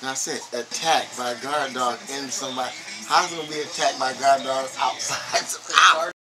And I said attacked by a guard dog in somebody. How's it gonna be attacked by a guard dog outside?